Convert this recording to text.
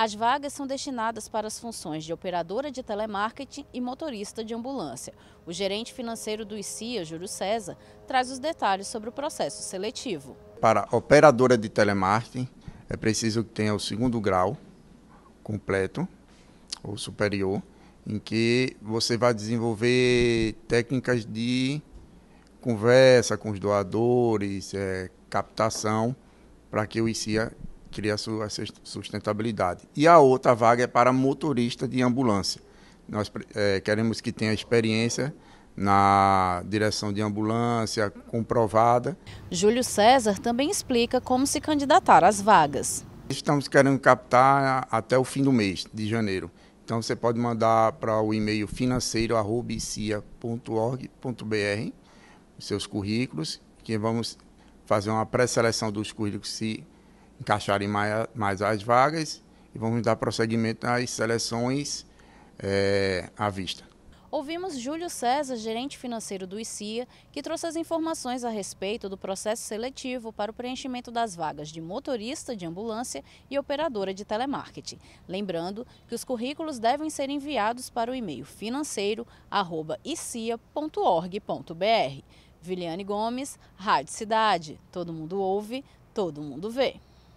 As vagas são destinadas para as funções de operadora de telemarketing e motorista de ambulância. O gerente financeiro do ICIA, Júlio César, traz os detalhes sobre o processo seletivo. Para operadora de telemarketing, é preciso que tenha o segundo grau completo ou superior, em que você vai desenvolver técnicas de conversa com os doadores, é, captação, para que o ICIA cria a sua sustentabilidade. E a outra vaga é para motorista de ambulância. Nós é, queremos que tenha experiência na direção de ambulância comprovada. Júlio César também explica como se candidatar às vagas. Estamos querendo captar até o fim do mês de janeiro. Então você pode mandar para o e-mail financeiro@cia.org.br os seus currículos, que vamos fazer uma pré-seleção dos currículos se encaixarem mais, mais as vagas e vamos dar prosseguimento às seleções é, à vista. Ouvimos Júlio César, gerente financeiro do ICIA, que trouxe as informações a respeito do processo seletivo para o preenchimento das vagas de motorista de ambulância e operadora de telemarketing. Lembrando que os currículos devem ser enviados para o e-mail financeiro@icia.org.br. Viliane Gomes, Rádio Cidade. Todo mundo ouve, todo mundo vê.